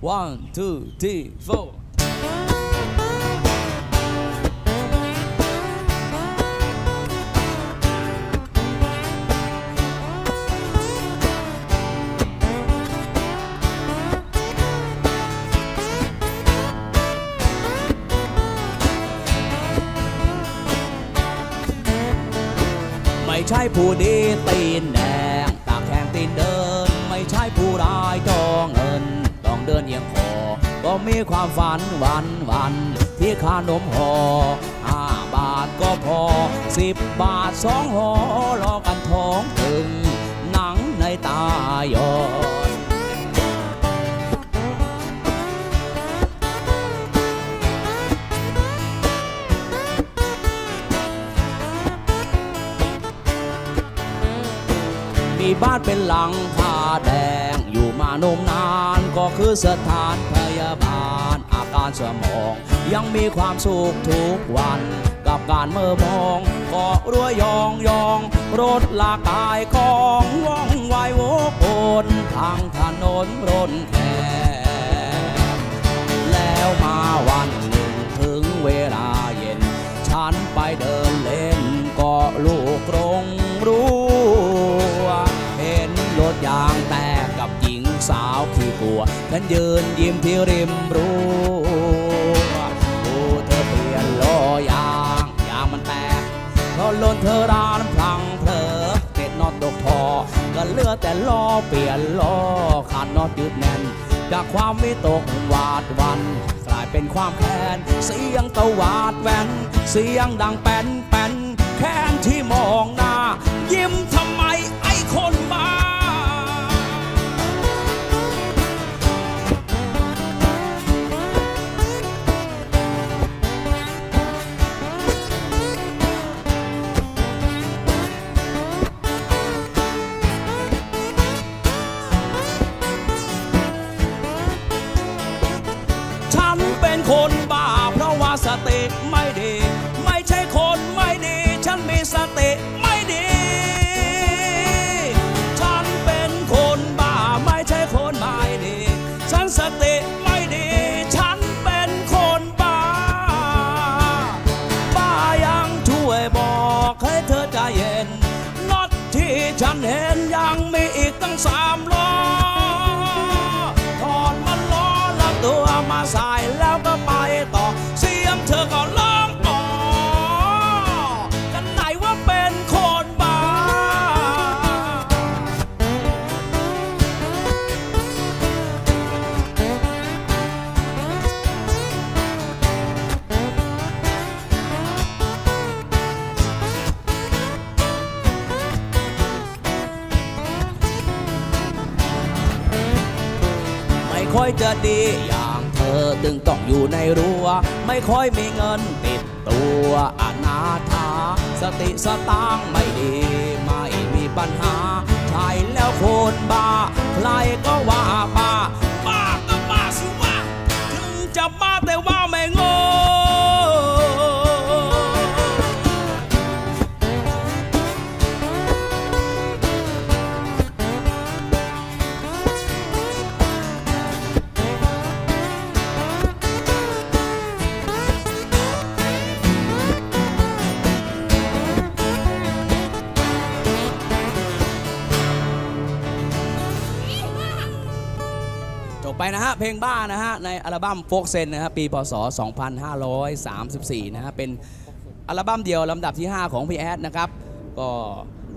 one two three four ไม่ใช่ผู้ดีตีนแดงตากแข่งตีนเดิน ไม่ใช่ผู้ร้ายจองเงินต้อง เดินเอียงคอก็มีความฝันวันวันที่ขานมหอห้าบาทก็พอสิบบาทสองหอรอกันท้องถึง หนังในตายอมีบ้านเป็นหลังคาแดงอยานมนานก็คือสถานพยาบาล อาการสมอง ยังมีความสุขทุกวัน กับการเมื่อมองก็รั้วยองยองรถลากายกองว่องไวโวกโอนทางถนนร่นแค วฉันยืนยิ้มที่ริมรั้วดูเธอเปลี่ยนล้อยางยางมันแตกเพราะล้นเธอรานพลังเพลอเต็ดน็อตตกทอก็เลือแต่ล้อเปลี่ยนล้อขาดน็อตยึดแน่นจากความวิตกหวาดวันกลายเป็นความแค้นเสียงตะวาดแวนเสียงดังแป้นแป้นแค้นที่มอง อแล้ อยจะดีอย่างเธอจึงต้องอยู่ในรั้ว ไม่ค่อยมีเงินติดตัวอนาถาสติสตางไม่ดี ไม่มีปัญหาใช่แล้วคนบ้า ใครก็ว่าบ้า จบไปนะฮะ เพลงบ้านะฮะ ในอัลบั้มโฟกเซนนะฮะ ปีพศ 2534 นะฮะ เป็นอัลบั้มเดียวลำดับที่ 5 ของพี่แอดนะครับ ก็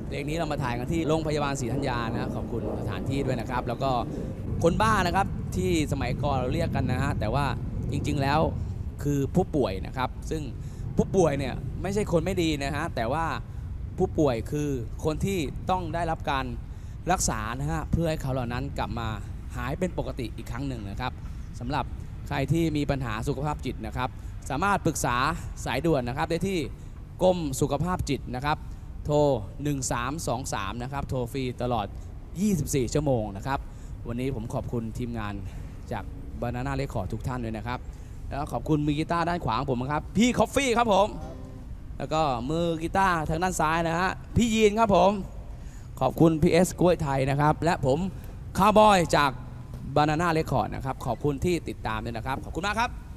เพลงนี้เรามาถ่ายกันที่โรงพยาบาลศรีธัญญานะขอบคุณสถานที่ด้วยนะครับ แล้วก็คนบ้านะครับที่สมัยก่อนเราเรียกกันนะฮะ แต่ว่าจริงๆแล้วคือผู้ป่วยนะครับ ซึ่งผู้ป่วยเนี่ยไม่ใช่คนไม่ดีนะฮะ แต่ว่าผู้ป่วยคือคนที่ต้องได้รับการรักษานะฮะ เพื่อให้เขาเหล่านั้นกลับมา หายเป็นปกติอีกครั้งหนึ่งนะครับสำหรับใครที่มีปัญหาสุขภาพจิตนะครับ สามารถปรึกษาสายด่วนนะครับ ได้ที่กรมสุขภาพจิตนะครับ โทร 1323 นะครับ โทรฟรีตลอด 24 ชั่วโมงนะครับ วันนี้ผมขอบคุณทีมงานจาก Banana Record ทุกท่านด้วยนะครับ แล้วขอบคุณมือกีตาร์ด้านขวาของผมนะครับ พี่คอฟฟี่ครับผม แล้วก็มือกีตาร์ทางด้านซ้ายนะฮะ พี่ยีนครับผม ขอบคุณพีเอสกล้วยไทยนะครับ และผม คาวบอยจากบานาน่าเรคคอร์ดนะครับ ขอบคุณที่ติดตามด้วยนะครับ ขอบคุณมากครับ